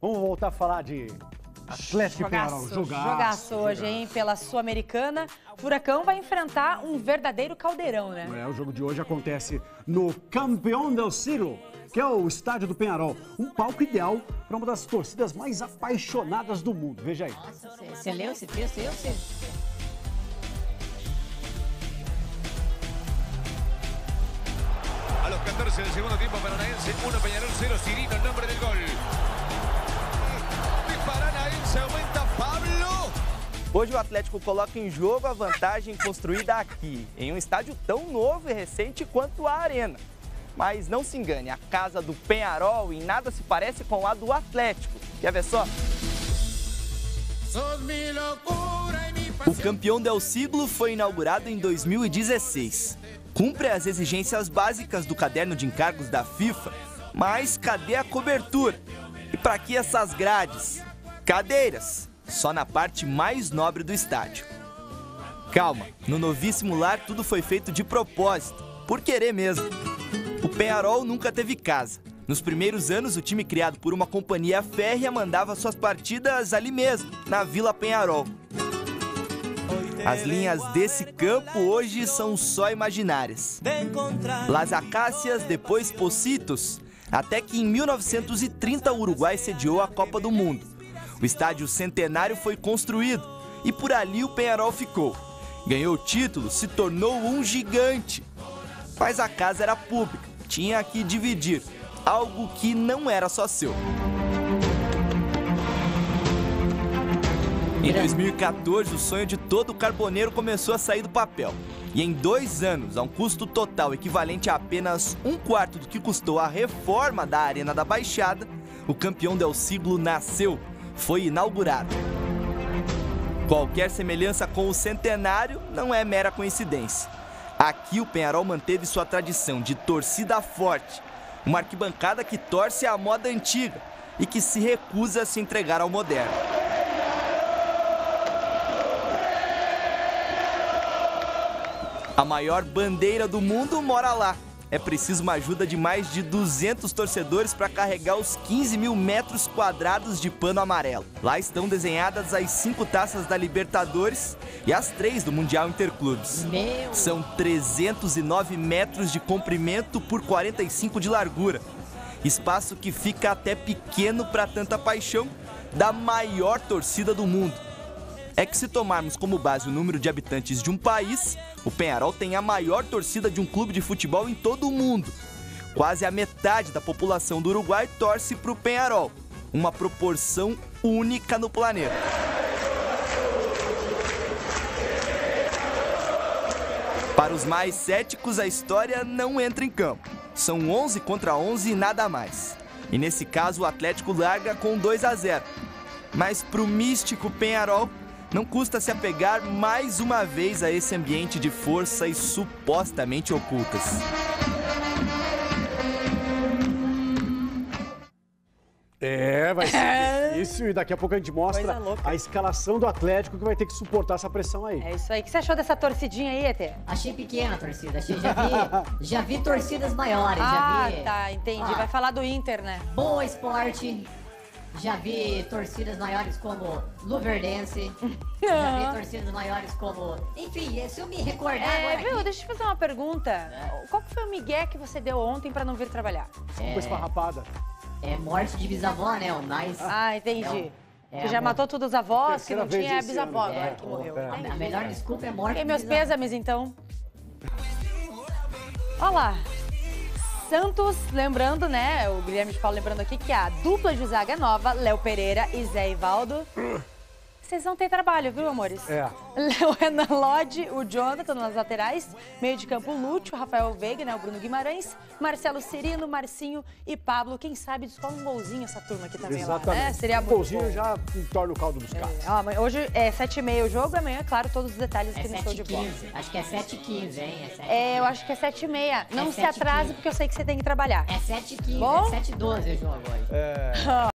Vamos voltar a falar de Atlético e Penharol. Jogaço, Jogaço. jogaço hoje, hein? Pela Sul-Americana. Furacão vai enfrentar um verdadeiro caldeirão, né? É, o jogo de hoje acontece no Campeão del Siglo, que é o estádio do Penharol. Um palco ideal para uma das torcidas mais apaixonadas do mundo. Veja aí. Nossa, você, você leu esse texto? Eu sei. A los 14 del segundo tiempo Paranaense, 1 Peñarol 0, Cirino Hoje o Atlético coloca em jogo a vantagem construída aqui, em um estádio tão novo e recente quanto a Arena. Mas não se engane, a casa do Penharol em nada se parece com a do Atlético. Quer ver só? O campeão del siglo foi inaugurado em 2016. Cumpre as exigências básicas do caderno de encargos da FIFA, mas cadê a cobertura? E para que essas grades? Cadeiras, só na parte mais nobre do estádio. Calma, no novíssimo lar tudo foi feito de propósito, por querer mesmo. O Penharol nunca teve casa. Nos primeiros anos, o time criado por uma companhia férrea mandava suas partidas ali mesmo, na Vila Penharol. As linhas desse campo hoje são só imaginárias. Las Acácias, depois Pocitos, até que em 1930 o Uruguai sediou a Copa do Mundo. O estádio Centenário foi construído e por ali o Penharol ficou. Ganhou o título, se tornou um gigante. Mas a casa era pública, tinha que dividir, algo que não era só seu. Em 2014, o sonho de todo carboneiro começou a sair do papel. E em dois anos, a um custo total equivalente a apenas um quarto do que custou a reforma da Arena da Baixada, o campeão del siglo nasceu, foi inaugurado. Qualquer semelhança com o centenário não é mera coincidência. Aqui o Penharol manteve sua tradição de torcida forte, uma arquibancada que torce à moda antiga e que se recusa a se entregar ao moderno. A maior bandeira do mundo mora lá. É preciso uma ajuda de mais de 200 torcedores para carregar os 15 mil metros quadrados de pano amarelo. Lá estão desenhadas as cinco taças da Libertadores e as três do Mundial Interclubes. Meu. São 309 metros de comprimento por 45 de largura. Espaço que fica até pequeno para tanta paixão da maior torcida do mundo. É que se tomarmos como base o número de habitantes de um país, o Penharol tem a maior torcida de um clube de futebol em todo o mundo. Quase a metade da população do Uruguai torce para o Penharol, uma proporção única no planeta. Para os mais céticos, a história não entra em campo. São 11 contra 11 e nada mais. E nesse caso, o Atlético larga com 2 a 0. Mas para o místico Penharol, não custa se apegar mais uma vez a esse ambiente de forças supostamente ocultas. É, vai ser difícil. E daqui a pouco a gente mostra a escalação do Atlético que vai ter que suportar essa pressão aí. É isso aí. O que você achou dessa torcidinha aí, ET? Achei pequena a torcida. Achei, já, vi, já vi torcidas maiores. Ah, já vi. tá, entendi. Ó, Vai falar do Inter, né? Boa Esporte. Já vi torcidas maiores como Luverdense. já vi torcidas maiores como. Enfim, se eu me recordar É, agora. viu, aqui, deixa eu te fazer uma pergunta. Qual que foi o migué que você deu ontem pra não vir trabalhar? Com esfarrapada. É morte de bisavó, né? O mais. Ah, entendi. É, Você já amor. matou todos os avós, que não tinha bisavó ano. agora É, que morreu. é. A, melhor desculpa é morte E meus bisavó. pêsames, então. Olha lá. Santos, lembrando, né? O Guilherme de Paulo lembrando aqui que a dupla de zaga nova, Léo Pereira e Zé Ivaldo. Vocês vão ter trabalho, viu, amores? É. O Renan Lodge, o Jonathan nas laterais, meio de campo Lúcio, Rafael Veiga, né, o Bruno Guimarães, Marcelo Cirino, Marcinho e Pablo. Quem sabe descola um golzinho essa turma aqui também lá, Exatamente. né? Seria um golzinho bom. já torna o caldo dos caras. É, ó, hoje é 7h30 o jogo, amanhã, claro, todos os detalhes É aqui no show de bola. 7h15. Acho que é 7h15, hein? É 7 É, eu acho que é 7h30. Não É se atrase, 7h15. porque eu sei que você tem que trabalhar. É 7h15, Bom? é 7h12 o jogo hoje.